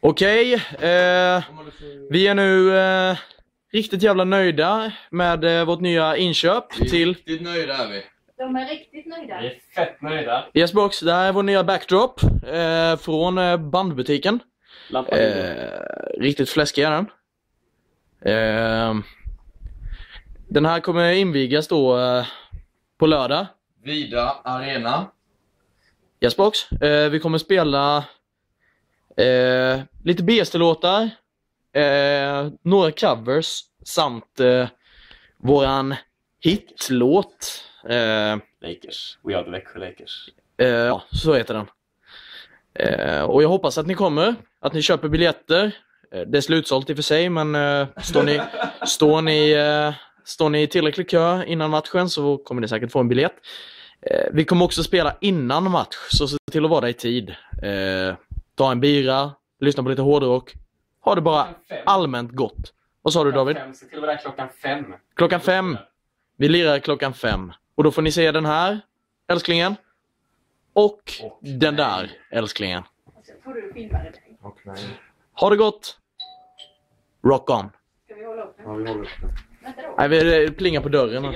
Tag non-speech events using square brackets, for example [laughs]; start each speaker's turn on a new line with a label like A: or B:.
A: Okej, eh, vi är nu eh, riktigt jävla nöjda med eh, vårt nya inköp till
B: Riktigt nöjda är vi.
C: De är riktigt nöjda.
D: Vi är fett nöjda.
A: Yesbox. Det här är vår nya backdrop eh, från eh, bandbutiken.
D: Lampan
A: Eh, riktigt fläskig är den. Eh, den här kommer invigas då eh, på lördag.
B: Vida Arena.
A: Yesbox. Eh, vi kommer spela eh, lite BST-låtar, eh, några covers samt eh, våran hitlåt. Eh,
D: Lakers. We are the Växjö Lakers.
A: Eh, ja, så heter den. Eh, och jag hoppas att ni kommer, att ni köper biljetter. Eh, det är slutsålt i och för sig, men står, ni, [laughs] står, ni, står ni i tillräcklig kö innan matchen så kommer ni säkert få en biljett. Vi kommer också spela innan match, så se till att vara där i tid. Ta en bira, lyssna på lite hårdrock. Ha det bara allmänt gott. Vad sa du David?
D: Fem, se till att vara där klockan fem.
A: Klockan fem. Vi lirar klockan fem. Och då får ni se den här älsklingen. Och,
D: Och
A: den där älsklingen.
C: Alltså, får du filma det mig?
D: Och nej.
A: Ha det gott! Rock on!
C: Ska vi hålla upp den?
D: Ja, vi håller upp den.
A: Nej, vi plingar på dörren.